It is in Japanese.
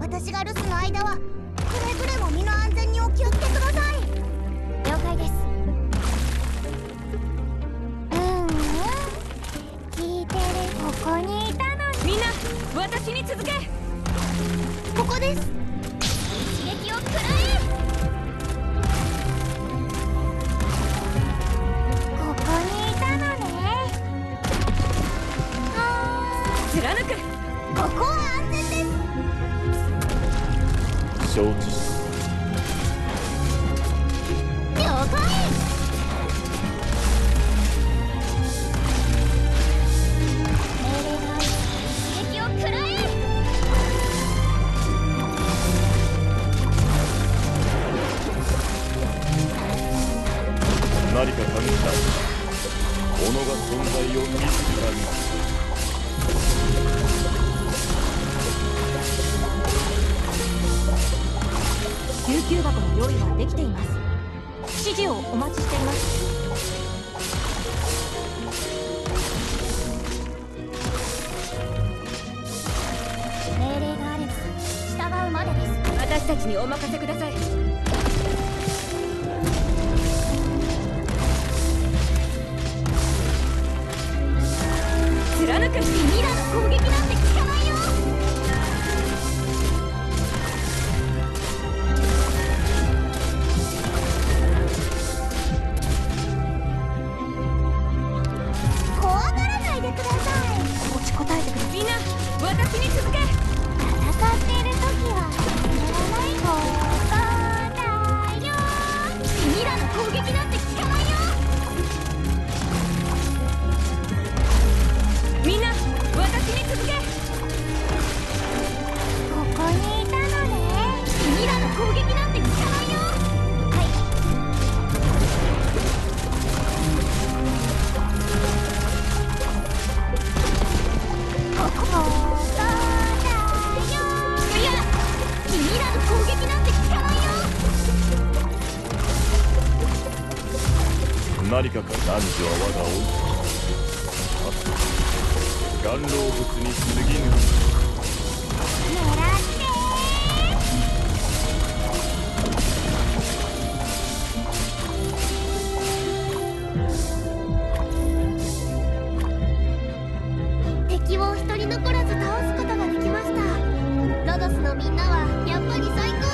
私が留守の間はくれぐれも身の安全にお気をつけください。了解です。うんうん。聞いてる。ここにいたのに。みんな私に続け。ここです。刺激を食らえ。ここにいたのね。は貫く。ーここは安全です so to 救急箱の用意はできています。指示をお待ちしています。命令があれば従うまでです。私たちにお任せください。に続け戦っている時はやらないことだよミラの攻撃なんて効かないよみんな私に続けここにいたのねミラの攻撃なんて効かないよはいここ。何かか男女は我が恩はて元老物に過ぎぬ狙って敵を一人残らず倒すことができました。ロドスのみんなはやっぱり最高。